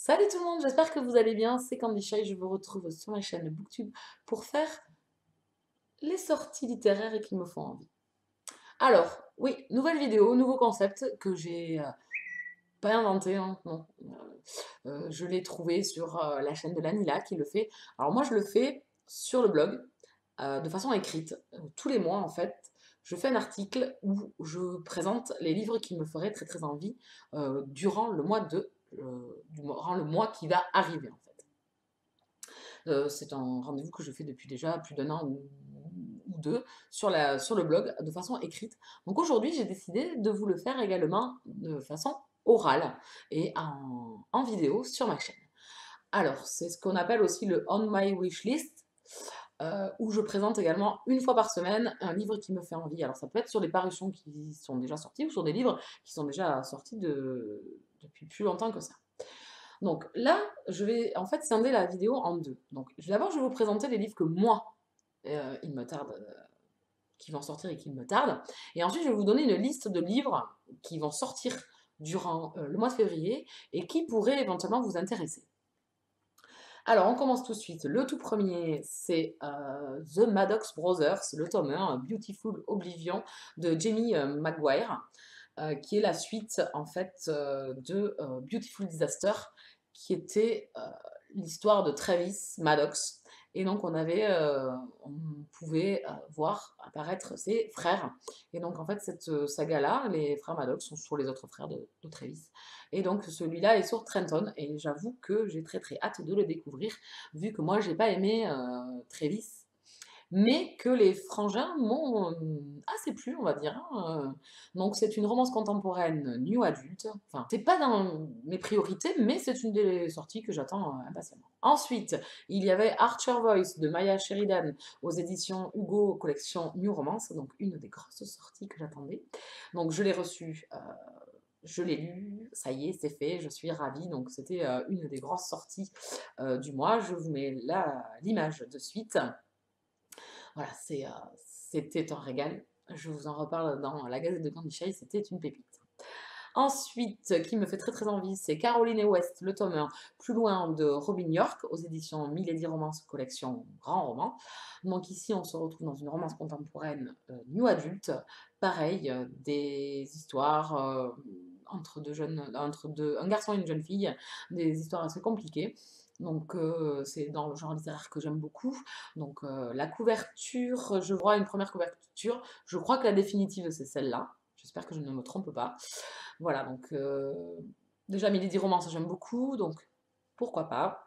Salut tout le monde, j'espère que vous allez bien, c'est Candy Shy, je vous retrouve sur ma chaîne Booktube pour faire les sorties littéraires et qui me font envie. Alors, oui, nouvelle vidéo, nouveau concept que j'ai euh, pas inventé, hein, non. Euh, euh, je l'ai trouvé sur la chaîne de Lanila qui le fait. Alors moi je le fais sur le blog, de façon écrite, tous les mois en fait. Je fais un article où je présente les livres qui me feraient très très envie durant le mois de durant le mois qui va arriver en fait. c'est un rendez-vous que je fais depuis déjà plus d'un an ou, deux sur, le blog de façon écrite. Donc aujourd'hui, j'ai décidé de vous le faire également de façon orale et en, vidéo sur ma chaîne. Alors, c'est ce qu'on appelle aussi le On My Wish List. Euh, où je présente également une fois par semaine un livre qui me fait envie. Alors ça peut être sur des parutions qui sont déjà sorties ou sur des livres qui sont déjà sortis depuis plus longtemps que ça. Donc là, je vais en fait scinder la vidéo en deux. Donc d'abord, je vais vous présenter les livres que moi, euh, il me tarde, euh, qui vont sortir et qui me tardent. Et ensuite, je vais vous donner une liste de livres qui vont sortir durant le mois de février et qui pourraient éventuellement vous intéresser. Alors, on commence tout de suite. Le tout premier, c'est euh, The Maddox Brothers, le tome 1, Beautiful Oblivion, de Jamie euh, Maguire, euh, qui est la suite, en fait, de Beautiful Disaster, qui était l'histoire de Travis Maddox, et donc, on avait, euh, on pouvait euh, voir apparaître ses frères. Et donc, en fait, cette euh, saga-là, les frères Maddox sont sur les autres frères de, de Travis. Et donc, celui-là est sur Trenton. Et j'avoue que j'ai très très hâte de le découvrir, vu que moi, j'ai pas aimé Travis mais que les frangins m'ont euh, assez plu, on va dire. Hein, euh. Donc c'est une romance contemporaine new adulte. Enfin, c'est pas dans mes priorités, mais c'est une des sorties que j'attends euh, impatiemment. Ensuite, il y avait Archer Voice de Maya Sheridan aux éditions Hugo collection New Romance, donc une des grosses sorties que j'attendais. Donc je l'ai reçu. je l'ai lu, ça y est, c'est fait, je suis ravie. Donc c'était une des grosses sorties du mois. Je vous mets l'image de suite. Voilà, euh, c'était un régal. Je vous en reparle dans la Gazette de Candy c'était une pépite. Ensuite, qui me fait très très envie, c'est Caroline et West, le tome 1, plus loin de Robin York, aux éditions Milady Romance Collection Grand Roman. Donc ici, on se retrouve dans une romance contemporaine euh, new adulte. Pareil, euh, des histoires entre deux jeunes, entre deux, un garçon et une jeune fille, des histoires assez compliquées. Donc c'est dans le genre littéraire que j'aime beaucoup. Donc la couverture, je vois une première couverture. Je crois que la définitive c'est celle-là. J'espère que je ne me trompe pas. Voilà, donc déjà Milady Romance j'aime beaucoup, donc pourquoi pas?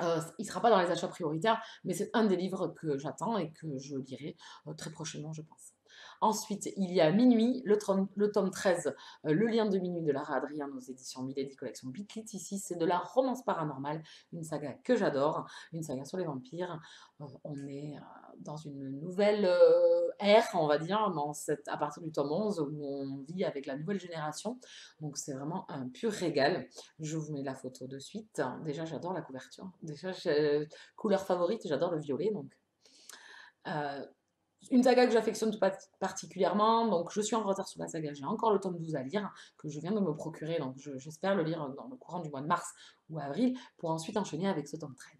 il ne sera pas dans les achats prioritaires, mais c'est un des livres que j'attends et que je lirai très prochainement, je pense. Ensuite, il y a Minuit, le, tome, 13, euh, Le lien de minuit de Lara Adrien aux éditions Milady Collection Bitlit. Ici, c'est de la romance paranormale, une saga que j'adore, une saga sur les vampires. Euh, on est euh, dans une nouvelle ère, on va dire, à partir du tome 11, où on vit avec la nouvelle génération. Donc, c'est vraiment un pur régal. Je vous mets la photo de suite. Déjà, j'adore la couverture. Déjà, couleur favorite, j'adore le violet. Donc, une saga que j'affectionne tout particulièrement, donc je suis en retard sur la saga, j'ai encore le tome 12 à lire, que je viens de me procurer, donc j'espère le lire dans le courant du mois de mars ou avril, pour ensuite enchaîner avec ce tome 13.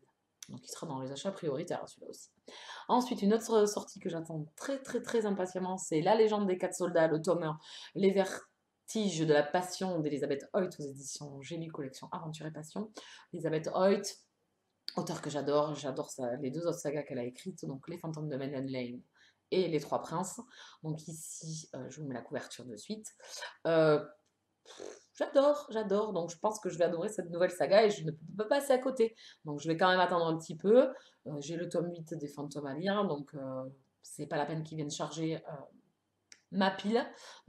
Donc il sera dans les achats prioritaires, celui-là aussi. Ensuite, une autre sortie que j'attends très très très impatiemment, c'est La légende des quatre soldats, le tome 1, Les vertiges de la passion d'Elisabeth Hoyt aux éditions Génie Collection Aventure et Passion. Elisabeth Hoyt, auteur que j'adore, j'adore les deux autres sagas qu'elle a écrites, donc Les fantômes de Men Lane et Les Trois Princes. Donc ici, euh, je vous mets la couverture de suite. Euh, j'adore, j'adore. Donc je pense que je vais adorer cette nouvelle saga et je ne peux pas passer à côté. Donc je vais quand même attendre un petit peu. Euh, j'ai le tome 8 des fantômes à lire, donc c'est pas la peine qu'ils viennent charger ma pile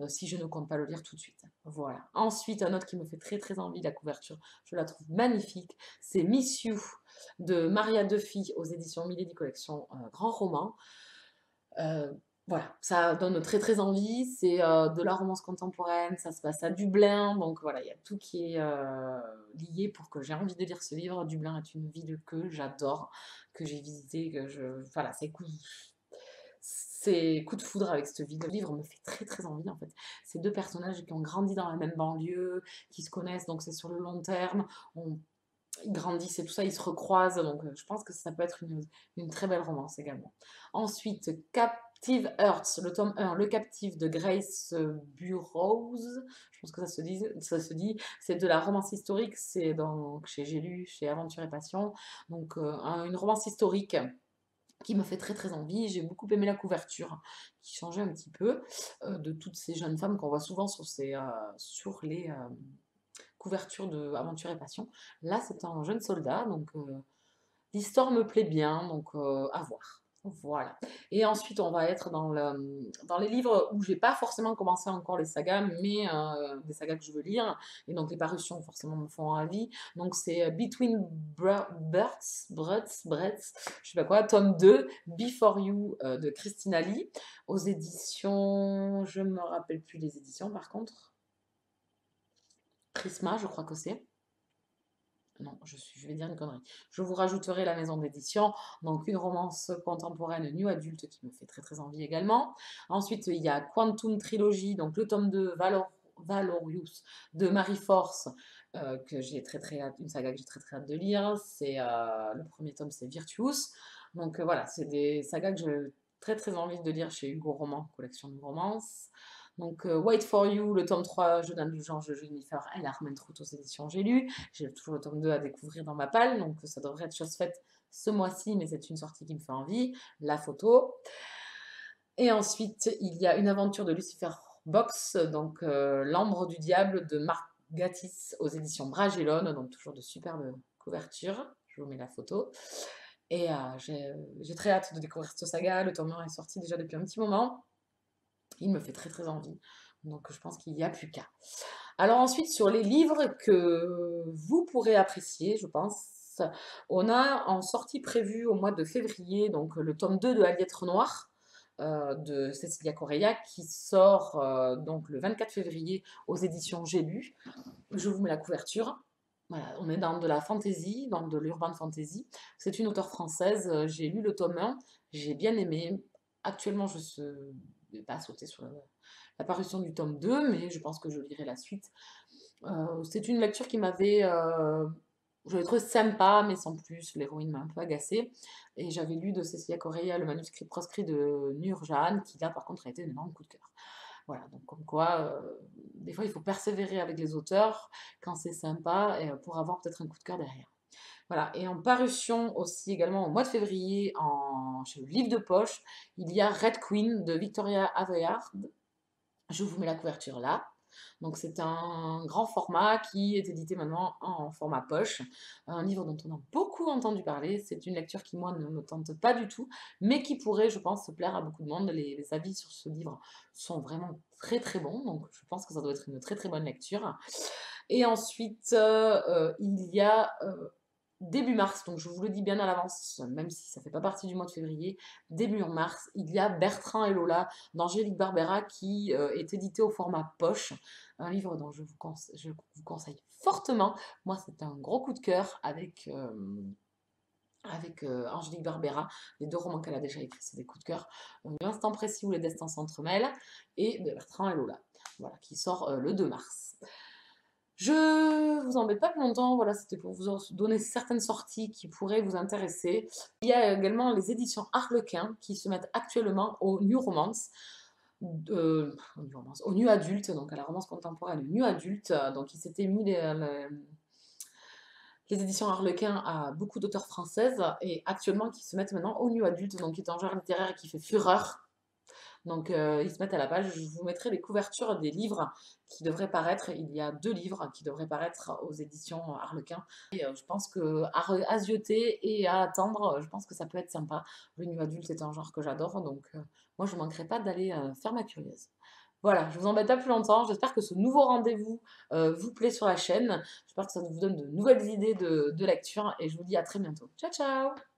si je ne compte pas le lire tout de suite. Voilà. Ensuite, un autre qui me fait très très envie, la couverture, je la trouve magnifique, c'est Miss You de Maria Duffy aux éditions Milady Collection Grand Roman. Euh, voilà, ça donne très très envie, c'est euh, de la romance contemporaine, ça se passe à Dublin, donc voilà, il y a tout qui est euh, lié pour que j'ai envie de lire ce livre. Dublin est une ville que j'adore, que j'ai visité, que je... Voilà, c'est coup... C'est coup de foudre avec cette ville. Le livre me fait très très envie en fait. Ces deux personnages qui ont grandi dans la même banlieue, qui se connaissent, donc c'est sur le long terme. Ils grandissent et tout ça, ils se recroisent. Donc, je pense que ça peut être une, très belle romance également. Ensuite, Captive Hearts, le tome 1, Le Captif de Grace Burroughs. Je pense que ça se dit. C'est de la romance historique. C'est chez J'ai lu, chez Aventure et Passion. Donc, une romance historique qui me fait très très envie. J'ai beaucoup aimé la couverture, qui changeait un petit peu de toutes ces jeunes femmes qu'on voit souvent sur, ces, sur les couvertures de Aventure et Passion. Là, c'est un jeune soldat, donc l'histoire me plaît bien, donc à voir. Voilà. Et ensuite, on va être dans, le, dans les livres où j'ai pas forcément commencé encore les sagas, mais euh, des sagas que je veux lire. Et donc, les parutions, forcément, me font envie. Donc, c'est euh, Between Birds, Breaths, Breaths, je sais pas quoi, tome 2, Before You euh, de Christina Lee, aux éditions, je me rappelle plus les éditions par contre. Prisma, je crois que c'est non, je, vais dire une connerie. Je vous rajouterai la maison d'édition, donc une romance contemporaine new adulte qui me fait très très envie également. Ensuite, il y a Quantum Trilogy, donc le tome 2, Valor, Valorius de Marie Force, euh, que j'ai très très hâte, une saga que j'ai très très hâte de lire. C'est euh, le premier tome, c'est Virtuous. Donc euh, voilà, c'est des sagas que j'ai très très envie de lire chez Hugo Roman, collection de romances. Donc, euh, Wait for You, le tome 3, Je donne du genre de Jennifer elle a Route aux éditions J'ai lu. J'ai toujours le tome 2 à découvrir dans ma palle, donc ça devrait être chose faite ce mois-ci, mais c'est une sortie qui me fait envie. La photo. Et ensuite, il y a une aventure de Lucifer Box, donc euh, L'ambre du diable de Marc Gatis aux éditions Bragellone, donc toujours de superbes couvertures. Je vous mets la photo. Et euh, j'ai très hâte de découvrir cette saga. Le tome 1 est sorti déjà depuis un petit moment. Il me fait très très envie. Donc je pense qu'il n'y a plus qu'à. Alors ensuite, sur les livres que vous pourrez apprécier, je pense, on a en sortie prévue au mois de février, donc le tome 2 de La Lettre Noire euh, de Cecilia Correa qui sort euh, donc le 24 février aux éditions J'ai lu. Je vous mets la couverture. Voilà, on est dans de la fantasy, dans de l'urban fantasy. C'est une auteure française. J'ai lu le tome 1, j'ai bien aimé. Actuellement, je, vais pas sauter sur la, parution du tome 2, mais je pense que je lirai la suite. Euh, c'est une lecture qui m'avait... Euh, je sympa, mais sans plus. L'héroïne m'a un peu agacée. Et j'avais lu de Cecilia Correa le manuscrit proscrit de Nurjan, qui là, par contre, a été un énorme coup de cœur. Voilà, donc comme quoi, euh, des fois, il faut persévérer avec les auteurs quand c'est sympa, et, pour avoir peut-être un coup de cœur derrière. Voilà, et en parution aussi également au mois de février, en, chez le livre de poche, il y a Red Queen de Victoria Aveyard. Je vous mets la couverture là. Donc c'est un grand format qui est édité maintenant en format poche. Un livre dont on a beaucoup entendu parler. C'est une lecture qui, moi, ne me tente pas du tout, mais qui pourrait, je pense, se plaire à beaucoup de monde. Les, avis sur ce livre sont vraiment très très bons. Donc je pense que ça doit être une très très bonne lecture. Et ensuite, euh, euh, il y a... Euh, début mars, donc je vous le dis bien à l'avance, même si ça ne fait pas partie du mois de février, début mars, il y a Bertrand et Lola d'Angélique Barbera qui euh, est édité au format poche, un livre dont je vous, conseille, fortement. Moi, c'est un gros coup de cœur avec, euh, euh, Angélique Barbera, les deux romans qu'elle a déjà écrits, c'est des coups de cœur. L'instant précis où les destins s'entremêlent et Bertrand et Lola, voilà, qui sort le 2 mars. Je vous embête pas plus longtemps, voilà, c'était pour vous donner certaines sorties qui pourraient vous intéresser. Il y a également les éditions Harlequin qui se mettent actuellement au New Romance. Euh, au nu adulte, donc à la romance contemporaine, nu adulte, donc il s'était mis les, les, éditions Harlequin à beaucoup d'auteurs françaises et actuellement qui se mettent maintenant au nu adulte, donc qui est un genre littéraire qui fait fureur donc euh, ils se mettent à la page. Je vous mettrai les couvertures des livres qui devraient paraître. Il y a deux livres qui devraient paraître aux éditions Harlequin. Euh, je pense que à, zioter et à attendre, je pense que ça peut être sympa. Le nu adulte c'est un genre que j'adore, donc euh, moi je ne manquerai pas d'aller faire ma curieuse. Voilà, je vous embête pas plus longtemps. J'espère que ce nouveau rendez-vous vous plaît sur la chaîne. J'espère que ça vous donne de nouvelles idées de lecture et je vous dis à très bientôt. Ciao ciao